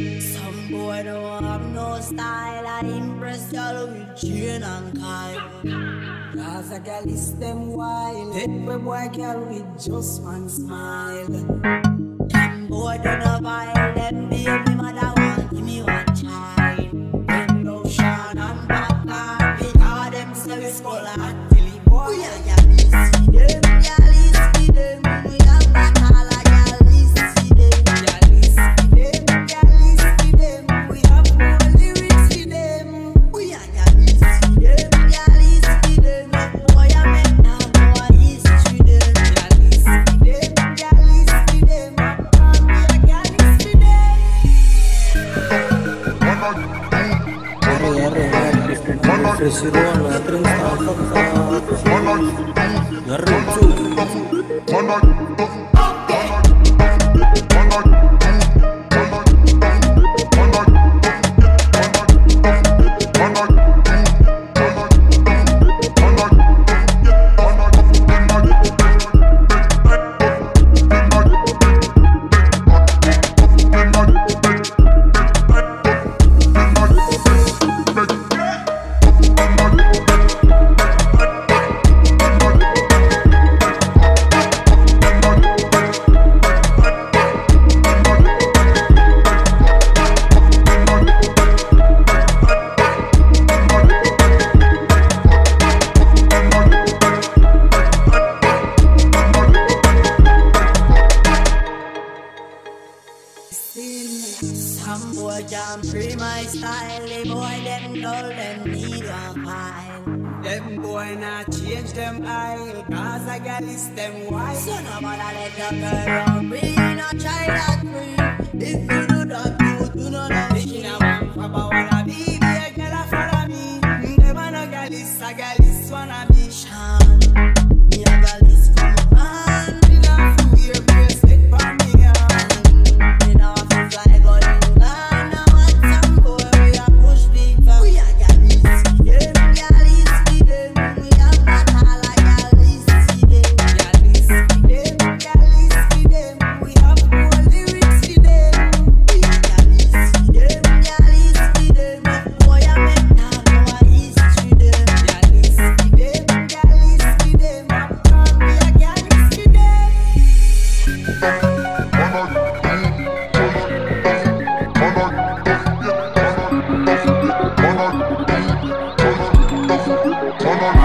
Some boy don't have no style. I impress y'all with chain and Kyle. Cause I got list them wild. Every boy girl with just one smile. Them boy don't have vile. Them baby Frisiruan latrin stafak Ngerucu Chu. Some boy jam free my style, the boy them dull, them need one pile. Them boy not change them aisle, cause I got this them wild. So no matter let the girl run me, no child at free. If you do that, you do not love me. Now I'm about wanna be, be a girl a follow me. Never no gal this, a gal this wanna be Sean. Me a gal Come on.